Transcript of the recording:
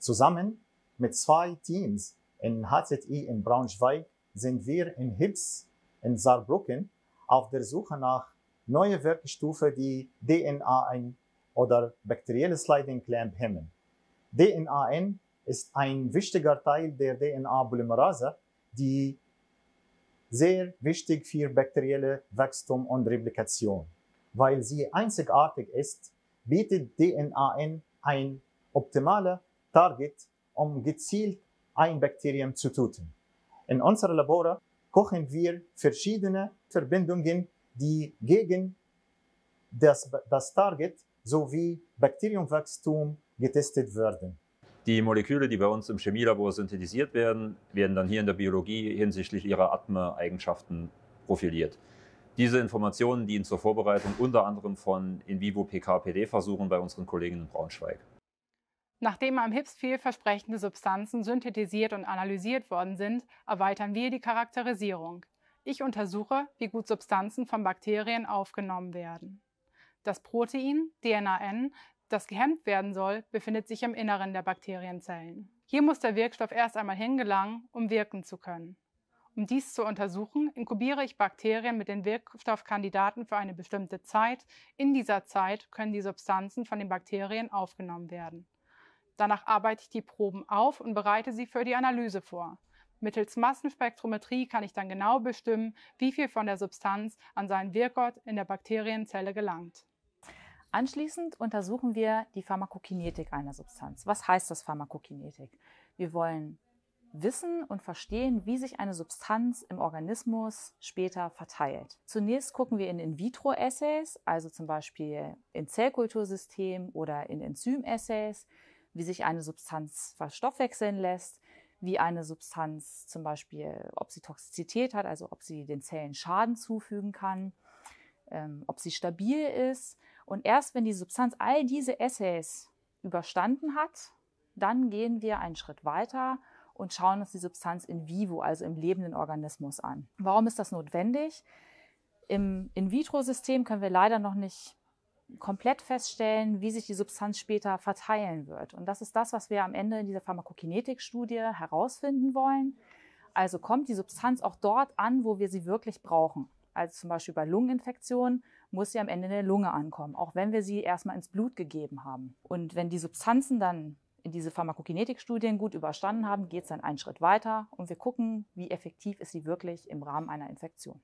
Zusammen mit zwei Teams in HZI in Braunschweig sind wir in HIPS in Saarbrücken auf der Suche nach neue Wirkstoffe, die DNA oder bakterielle Sliding Clamp hemmen. DNAN ist ein wichtiger Teil der DNA-Polymerase, die sehr wichtig für bakterielle Wachstum und Replikation. Weil sie einzigartig ist, bietet DNAN ein optimaler Target, um gezielt ein Bakterium zu töten. In unserer Labore kochen wir verschiedene Verbindungen, die gegen das, das Target sowie Bakteriumwachstum getestet werden. Die Moleküle, die bei uns im Chemielabor synthetisiert werden, werden dann hier in der Biologie hinsichtlich ihrer Atme-Eigenschaften profiliert. Diese Informationen dienen zur Vorbereitung unter anderem von In-vivo-PK-PD-Versuchen bei unseren Kollegen in Braunschweig. Nachdem am HIPS vielversprechende Substanzen synthetisiert und analysiert worden sind, erweitern wir die Charakterisierung. Ich untersuche, wie gut Substanzen von Bakterien aufgenommen werden. Das Protein DNAN, das gehemmt werden soll, befindet sich im Inneren der Bakterienzellen. Hier muss der Wirkstoff erst einmal hingelangen, um wirken zu können. Um dies zu untersuchen, inkubiere ich Bakterien mit den Wirkstoffkandidaten für eine bestimmte Zeit. In dieser Zeit können die Substanzen von den Bakterien aufgenommen werden. Danach arbeite ich die Proben auf und bereite sie für die Analyse vor. Mittels Massenspektrometrie kann ich dann genau bestimmen, wie viel von der Substanz an seinen Wirkort in der Bakterienzelle gelangt. Anschließend untersuchen wir die Pharmakokinetik einer Substanz. Was heißt das Pharmakokinetik? Wir wollen wissen und verstehen, wie sich eine Substanz im Organismus später verteilt. Zunächst gucken wir in In-vitro-Assays, also zum Beispiel in Zellkultursystemen oder in Enzym-Assays, wie sich eine Substanz verstoffwechseln lässt, wie eine Substanz zum Beispiel, ob sie Toxizität hat, also ob sie den Zellen Schaden zufügen kann, ähm, ob sie stabil ist. Und erst wenn die Substanz all diese Assays überstanden hat, dann gehen wir einen Schritt weiter und schauen uns die Substanz in vivo, also im lebenden Organismus an. Warum ist das notwendig? Im In-vitro-System können wir leider noch nicht komplett feststellen, wie sich die Substanz später verteilen wird. Und das ist das, was wir am Ende in dieser Pharmakokinetik-Studie herausfinden wollen. Also kommt die Substanz auch dort an, wo wir sie wirklich brauchen. Also zum Beispiel bei Lungeninfektionen muss sie am Ende in der Lunge ankommen, auch wenn wir sie erstmal ins Blut gegeben haben. Und wenn die Substanzen dann in diese Pharmakokinetik-Studien gut überstanden haben, geht es dann einen Schritt weiter und wir gucken, wie effektiv ist sie wirklich im Rahmen einer Infektion.